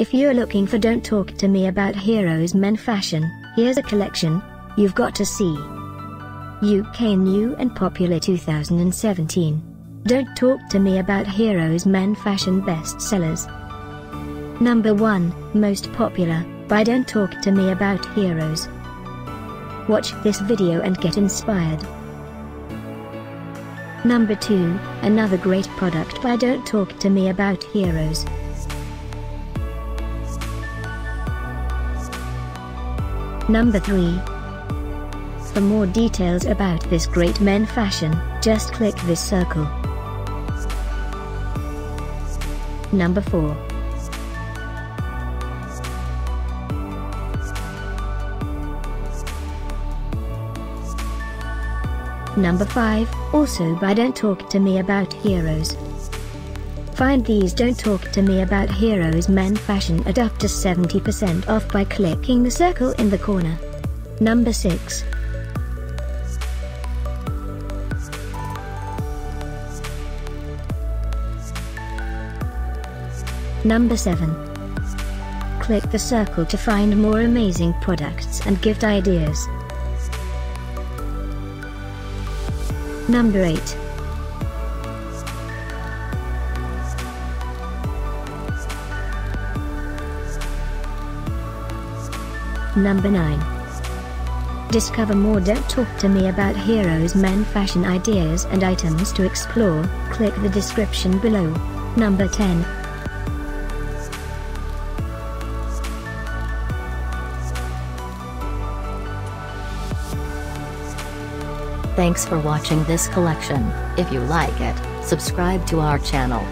If you're looking for Don't Talk to Me About Heroes Men Fashion, here's a collection you've got to see. UK New and Popular 2017. Don't Talk to Me About Heroes Men Fashion Bestsellers. Number 1, Most Popular, by Don't Talk to Me About Heroes. Watch this video and get inspired. Number 2, another great product by Don't Talk to Me About Heroes. Number 3. For more details about this great men fashion, just click this circle. Number 4. Number 5, also by Don't Talk to Me About Heroes. Find these Don't Talk to Me About Heroes men fashion at up to 70% off by clicking the circle in the corner. Number 6. Number 7. Click the circle to find more amazing products and gift ideas. Number 8. Number 9. Discover more Don't Talk to Me about Heroes Men fashion ideas and items to explore, click the description below. Number 10. Thanks for watching this collection. If you like it, subscribe to our channel.